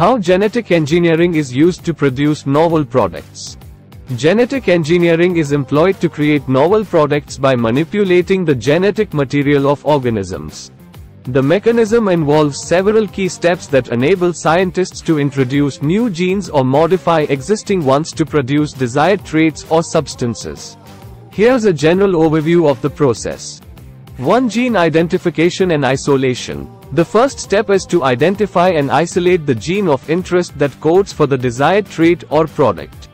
How genetic engineering is used to produce novel products. Genetic engineering is employed to create novel products by manipulating the genetic material of organisms. The mechanism involves several key steps that enable scientists to introduce new genes or modify existing ones to produce desired traits or substances. Here's a general overview of the process. 1. Gene identification and isolation. The first step is to identify and isolate the gene of interest that codes for the desired trait or product.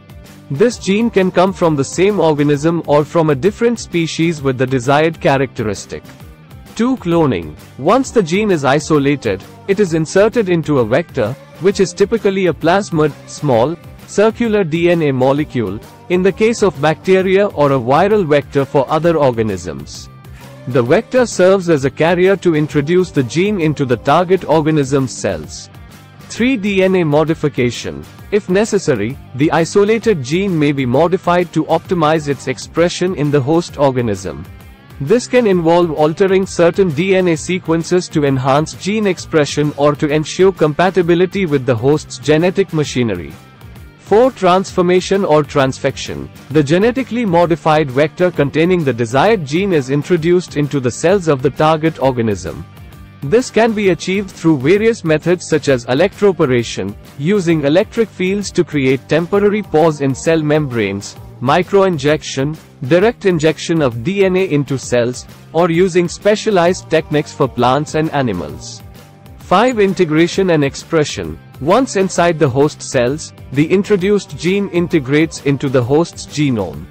This gene can come from the same organism or from a different species with the desired characteristic. 2. Cloning. Once the gene is isolated, it is inserted into a vector, which is typically a plasmid, small, circular DNA molecule, in the case of bacteria or a viral vector for other organisms. The vector serves as a carrier to introduce the gene into the target organism's cells. 3. DNA modification. If necessary, the isolated gene may be modified to optimize its expression in the host organism. This can involve altering certain DNA sequences to enhance gene expression or to ensure compatibility with the host's genetic machinery. 4. Transformation or transfection. The genetically modified vector containing the desired gene is introduced into the cells of the target organism. This can be achieved through various methods such as electroporation, using electric fields to create temporary pores in cell membranes, microinjection, direct injection of DNA into cells, or using specialized techniques for plants and animals. 5. Integration and expression. Once inside the host cells, the introduced gene integrates into the host's genome.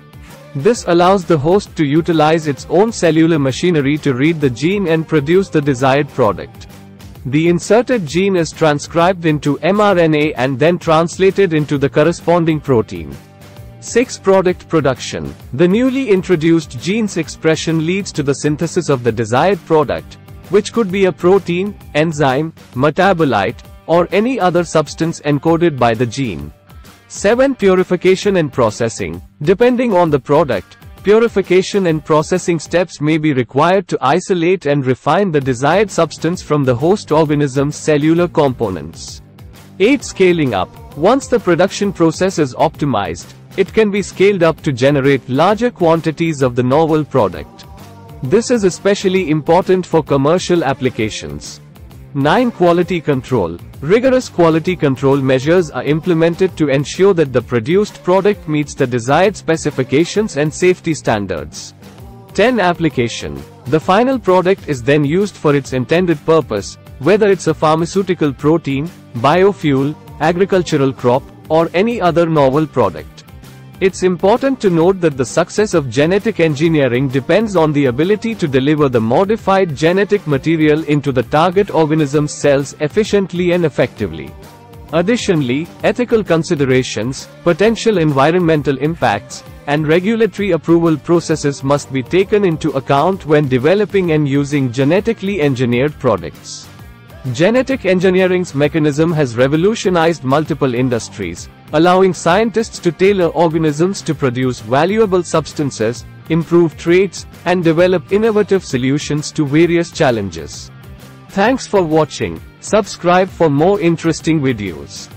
This allows the host to utilize its own cellular machinery to read the gene and produce the desired product. The inserted gene is transcribed into mRNA and then translated into the corresponding protein. 6. Product production. The newly introduced gene's expression leads to the synthesis of the desired product, which could be a protein, enzyme, metabolite, or any other substance encoded by the gene. 7. Purification and processing. Depending on the product, purification and processing steps may be required to isolate and refine the desired substance from the host organism's cellular components. 8. Scaling up. Once the production process is optimized, it can be scaled up to generate larger quantities of the novel product. This is especially important for commercial applications. 9. Quality control. Rigorous quality control measures are implemented to ensure that the produced product meets the desired specifications and safety standards. 10. Application. The final product is then used for its intended purpose, whether it's a pharmaceutical protein, biofuel, agricultural crop, or any other novel product. It's important to note that the success of genetic engineering depends on the ability to deliver the modified genetic material into the target organism's cells efficiently and effectively. Additionally, ethical considerations, potential environmental impacts, and regulatory approval processes must be taken into account when developing and using genetically engineered products. Genetic engineering's mechanism has revolutionized multiple industries, allowing scientists to tailor organisms to produce valuable substances, improve traits, and develop innovative solutions to various challenges. Thanks for watching. Subscribe for more interesting videos.